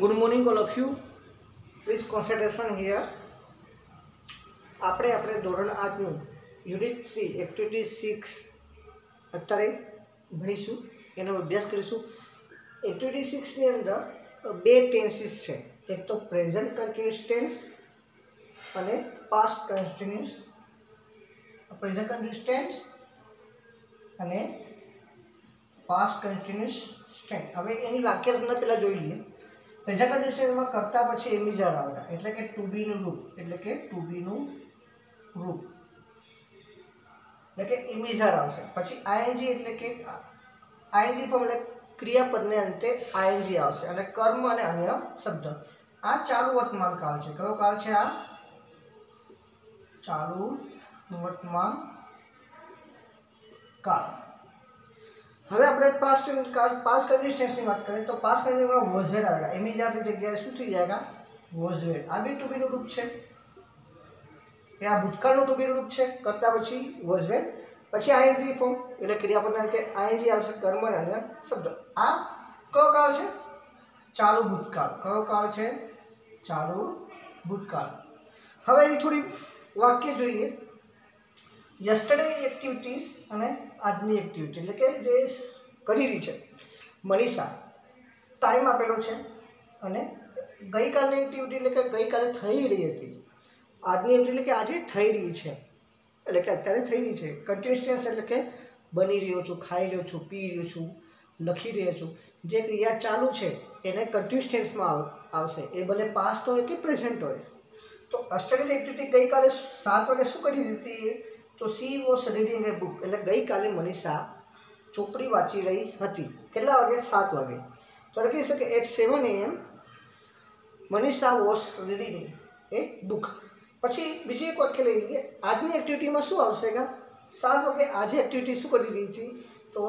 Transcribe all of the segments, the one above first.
Good morning all of you please concentration here આપણે આપણે ધોરણ આઠનું યુનિટ થ્રી એક્ટિવિટી સિક્સ અત્યારે ભણીશું. એનો અભ્યાસ કરીશું. એક્ટિવિટી સિક્સની અંદર બે ટેન્સીસ છે. એક તો પ્રેઝન્ટ કન્ટિન્યુઅસ ટેન્સ અને past continuous present continuous tense અને પાસ્ટ કન્ટિન્યુઅસ ટેન્સ હવે એની વાક્ય પહેલાં જોઈ લઈએ. પ્રેઝન્ટ કન્ડિશનમાં કરતા પછી એમિઝાર આવે એટલે કે ટુ બીનું રૂપ એટલે કે ટુ બીનું રૂપ એટલે કે ઇમિઝાર આવશે પછી આઈએનજી એટલે કે આઈએનજી ફોર્મ એટલે ક્રિયાપદને અંતે આઈએનજી આવશે અને કર્મ અને અન્ય શબ્દ આ ચાલુ વર્તમાન કાળ છે કયો કાળ છે આ ચાલુ વર્તમાન કાળ હવે આપણે પાસ્ટ પાસ કન્ડિસ્ટન્સની વાત કરીએ તો પાસ કન્ડિસ્ટન્સમાં વોઝેડ આવેગા એમિઝારની જગ્યાએ શું થઈ જાયગા વોઝવેડ આ બી ટુ બીનું રૂપ છે એ આ ભૂતકાળનું ટુ બીનું રૂપ છે કરતા પછી વોઝવેડ પછી આઈએનજી ફોર્મ એટલે ક્રિયાપદના રીતે આઈએનજી આવશે કર્મ અને અન્ય શબ્દ આ કયો કાળ છે ચાલુ ભૂતકાળ કયો કાળ છે ચાલુ ભૂતકાળ હવે એની થોડી વાક્ય જોઈએ યસ્ટરડે એક્ટિવિટીઝ અને આજની એક્ટિવિટી એટલે કે જે કરી રહી છે મનીષા ટાઈમ આપેલો છે અને ગઈકાલની એક્ટિવિટી એટલે કે ગઈકાલે થઈ રહી હતી આજની એક્ટિવિટી એટલે કે આજે થઈ રહી છે એટલે કે અત્યારે થઈ રહી છે કન્ટિન્યુઅસ એટલે કે બની રહ્યો છું ખાઈ રહ્યો છું પી રહ્યો છું લખી રહ્યો છું જે ક્રિયા ચાલુ છે એને કન્ટિન્યુઅસ ટેન્સમાં આવશે એ ભલે પાસ્ટ હોય કે પ્રેઝન્ટ હોય તો અસ્ટરડે એક્ટિવિટી ગઈકાલે સાત વાગે શું કરી દીધી તો she was reading a book એટલે ગઈકાલે મનીષા ચોપડી વાંચી રહી હતી કેટલા વાગે સાત વાગે તો લખી શકે at seven AM Manisha was reading a book પછી બીજી એક વાક્ય લઈ લઈએ આજની એક્ટિવિટીમાં શું આવશે કે સાત વાગે આજે એક્ટિવિટી શું કરી રહી હતી તો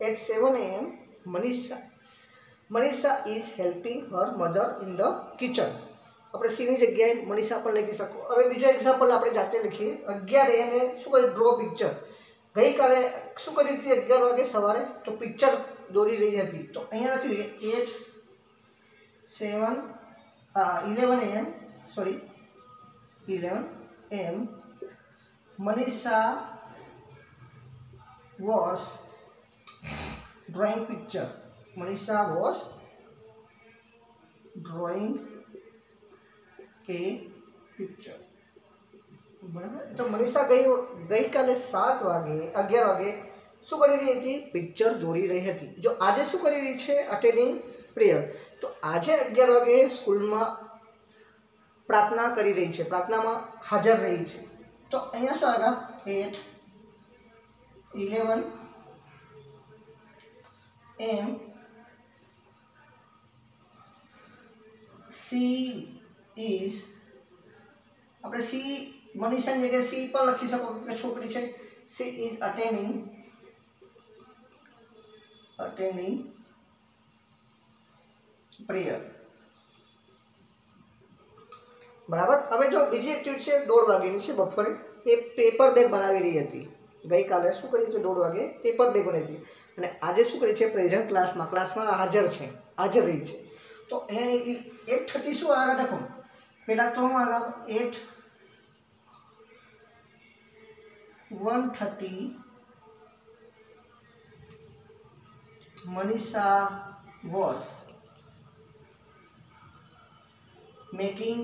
at seven AM Manisha Manisha is helping her mother in the kitchen આપણે સીની જગ્યાએ મનીષા પણ લખી શકો હવે બીજો એક્ઝામ્પલ આપણે જાતે લખીએ અગિયાર એને શું કર્યું ડ્રો પિક્ચર ગઈકાલે શું કરી હતી અગિયાર વાગે સવારે તો પિક્ચર દોરી રહી હતી તો અહીંયા લખ્યું at seven eleven AM sorry eleven AM Manisha was drawing picture Manisha was drawing A picture બરાબર તો મનીષા ગઈ ગઈકાલે સાત વાગે અગિયાર વાગે શું કરી રહી હતી પિક્ચર દોરી રહી હતી જો આજે શું કરી રહી છે અટેન્ડિંગ પ્રેયર તો આજે અગિયાર વાગે સ્કૂલમાં પ્રાર્થના કરી રહી છે પ્રાર્થનામાં હાજર રહી છે તો અહીંયા શું આવ્યા at eleven M she is આપણે સી મનીષાની જગ્યાએ સી પણ લખી શકો કે છોકરી છે she is attending attending prayer બરાબર હવે જો બીજી એક્ટિવિટી છે દોઢ વાગ્યાની છે બપોરે એ પેપર બેગ બનાવી રહી હતી ગઈકાલે શું કરી હતી દોઢ વાગે પેપર બેગ બનાવી હતી અને આજે શું કરી છે પ્રેઝન્ટ ક્લાસમાં ક્લાસમાં હાજર છે હાજર રહી છે તો એ એટ થર્ટી શું આગળ લખો પહેલાં ત્રણ આગળ at one thirty Manisha was making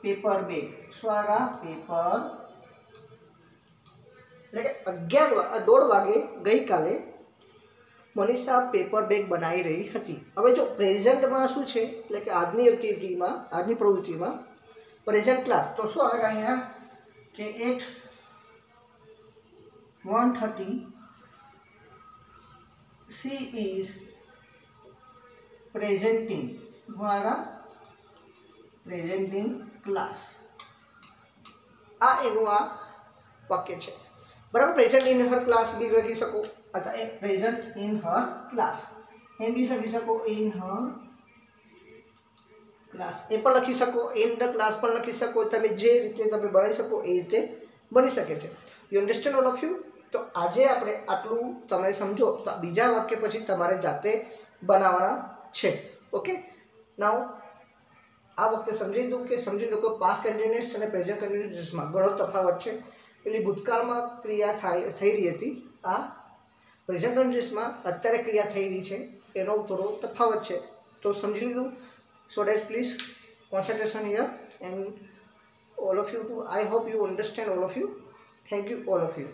paper bag શું આગા પેપર એટલે કે અગિયાર દોઢ વાગે ગઈકાલે મનીષા પેપર બેગ બનાવી રહી હતી હવે જો પ્રેઝન્ટમાં શું છે એટલે કે આજની એક્ટિવિટીમાં આજની પ્રવૃત્તિમાં પ્રેઝન્ટ ક્લાસ તો શું આવે અહીંયા કે at one thirty she is presenting દ્વારા પ્રેઝન્ટિંગ ક્લાસ આ એનું આ વાક્ય છે બરાબર present in her class B લખી શકો અથવા A present in her class એમ બી લખી શકો ઇન હર ક્લાસ એ પણ લખી શકો ઇન ધ ક્લાસ પણ લખી શકો તમે જે રીતે તમે બનાવી શકો એ રીતે બની શકે છે you understand all of you તો આજે આપણે આટલું તમે સમજો તો બીજા વાક્ય પછી તમારે જાતે બનાવવાના છે ઓકે નાવ આ વખતે સમજી દઉં કે સમજી લો કે પાસ કન્ટિન્યુઅસ અને પ્રેઝન્ટ કન્ટિન્યુઅસમાં ઘણો તફાવત છે પેલી ભૂતકાળમાં ક્રિયા થાય થઈ રહી હતી. આ પ્રેઝન્ટ કન્ટિન્યુઅસમાં અત્યારે ક્રિયા થઈ રહી છે. એનો થોડો તફાવત છે. તો સમજી લીધું? So that please concentration here and all of you too I hope you understand all of you thank you all of you.